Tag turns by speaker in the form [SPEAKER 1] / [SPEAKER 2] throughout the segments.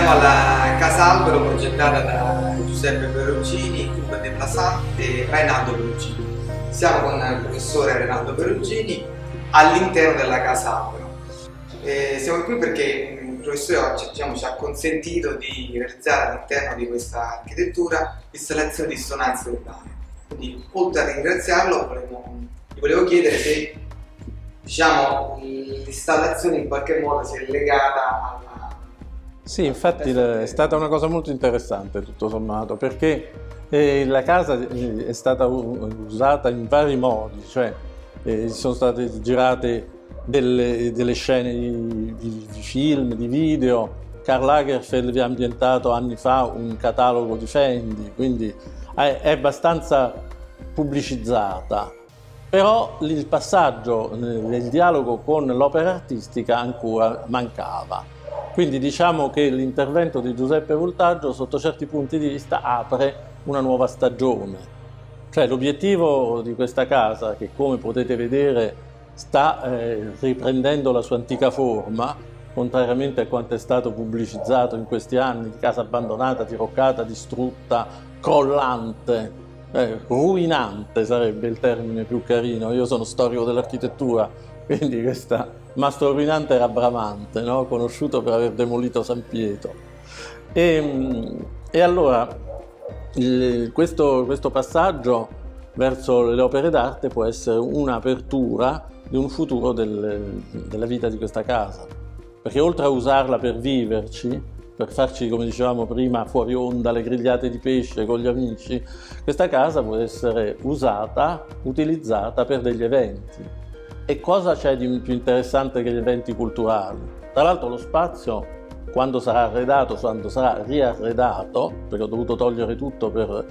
[SPEAKER 1] macro progettata da Giuseppe Perugini, Cuba de Plasan e Reinaldo Perugini. Siamo con il professore Reinaldo Perugini all'interno della casa Apero. E siamo qui perché il professore diciamo, ci ha consentito di realizzare all'interno di questa architettura installazioni di dissonanze urbane. Quindi, oltre a ringraziarlo, volevo, gli volevo chiedere se diciamo, l'installazione in qualche modo si è legata alla...
[SPEAKER 2] Sì, infatti è stata una cosa molto interessante tutto sommato, perché eh, la casa eh, è stata usata in vari modi, cioè eh, sono state girate delle, delle scene di, di, di, film, di video, Karl Lagerfeld vi ha ambientato anni fa un catalogo di Fendi, quindi è, è abbastanza pubblicizzata però il passaggio nel dialogo con l'opera artistica ancora mancava. Quindi diciamo che l'intervento di Giuseppe Voltaggio sotto certi punti di vista apre una nuova stagione. Cioè l'obiettivo di questa casa, che come potete vedere sta eh, riprendendo la sua antica forma, contrariamente a quanto è stato pubblicizzato in questi anni, di casa abbandonata, diroccata, distrutta, crollante, eh, ruinante sarebbe il termine più carino, io sono storico dell'architettura, quindi questa Mastro Ruinante era Bramante, no? conosciuto per aver demolito San Pietro. E, e allora il, questo, questo passaggio verso le opere d'arte può essere un'apertura di un futuro del, della vita di questa casa, perché oltre a usarla per viverci, per farci, come dicevamo prima, fuori onda le grigliate di pesce con gli amici, questa casa può essere usata, utilizzata per degli eventi. E cosa c'è di più interessante che gli eventi culturali? Tra l'altro lo spazio, quando sarà arredato, quando sarà riarredato, perché ho dovuto togliere tutto per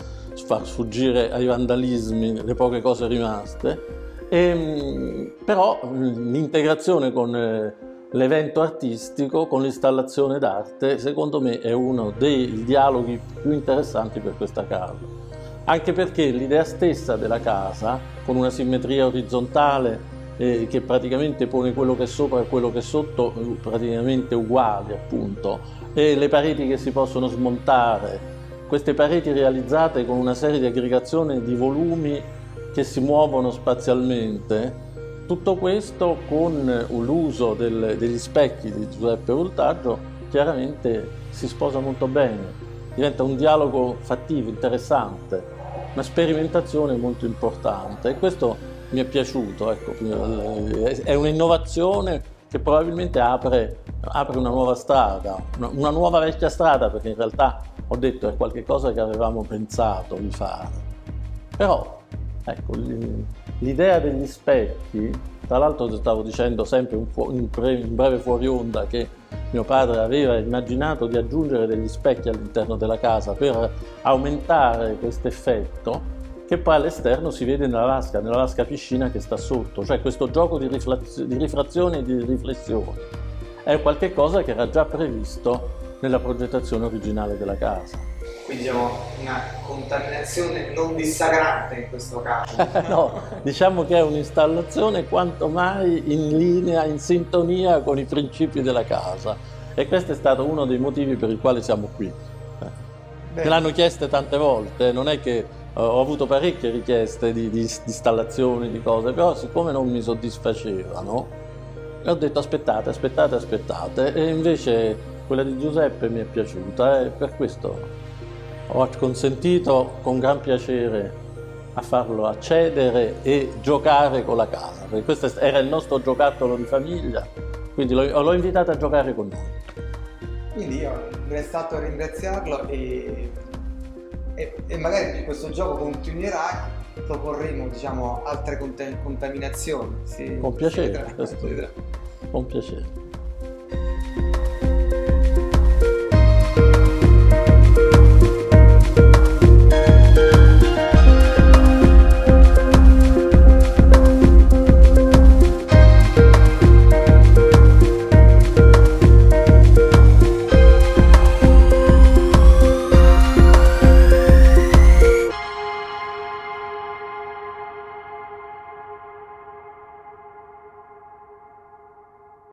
[SPEAKER 2] far sfuggire ai vandalismi le poche cose rimaste, e, ehm, però l'integrazione con eh, l'evento artistico con l'installazione d'arte, secondo me è uno dei dialoghi più interessanti per questa casa. Anche perché l'idea stessa della casa, con una simmetria orizzontale eh, che praticamente pone quello che è sopra e quello che è sotto eh, praticamente uguali appunto, e le pareti che si possono smontare, queste pareti realizzate con una serie di aggregazioni di volumi che si muovono spazialmente, tutto questo con l'uso del, degli specchi di Giuseppe Voltaggio chiaramente si sposa molto bene, diventa un dialogo fattivo, interessante, una sperimentazione molto importante. E questo mi è piaciuto, ecco, è un'innovazione che probabilmente apre, apre, una nuova strada, una, nuova vecchia strada perché in realtà ho detto è qualcosa che avevamo pensato di fare. Però ecco, L'idea degli specchi, tra l'altro stavo dicendo sempre in, breve fuori onda che mio padre aveva immaginato di aggiungere degli specchi all'interno della casa per aumentare questo effetto che poi all'esterno si vede nella vasca, nella vasca piscina che sta sotto, cioè questo gioco di, di rifrazione e di riflessione. È qualcosa che era già previsto nella progettazione originale della casa
[SPEAKER 1] quindi diciamo una contaminazione non dissacrante in questo caso.
[SPEAKER 2] no, diciamo che è un'installazione quanto mai in linea, in sintonia con i principi della casa e questo è stato uno dei motivi per i quali siamo qui. Me l'hanno chieste tante volte, non è che ho avuto parecchie richieste di, di, di installazioni, di cose, però siccome non mi soddisfacevano, ho detto aspettate, aspettate, aspettate e invece quella di Giuseppe mi è piaciuta e per questo ho consentito con gran piacere a farlo accedere e giocare con la casa, questo era il nostro giocattolo di famiglia, quindi l'ho invitato a giocare con noi.
[SPEAKER 1] Quindi io mi stato a ringraziarlo e, e, e, magari questo gioco continuerà, proporremo diciamo, altre contaminazioni.
[SPEAKER 2] Si, con piacere, vedrà, con piacere.